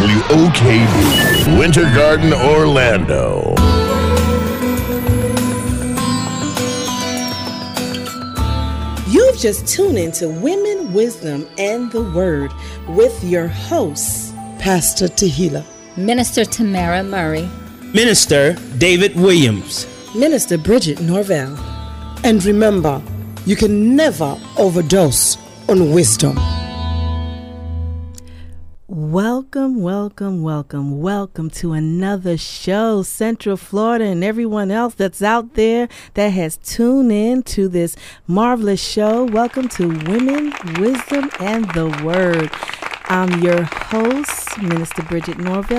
WOKB, Winter Garden, Orlando. You've just tuned into Women, Wisdom, and the Word with your hosts, Pastor Tehillar, Minister Tamara Murray, Minister David Williams, Minister Bridget Norvell. And remember, you can never overdose on wisdom. Welcome, welcome, welcome, welcome to another show, Central Florida, and everyone else that's out there that has tuned in to this marvelous show. Welcome to Women, Wisdom, and the Word. I'm your host, Minister Bridget Norvell.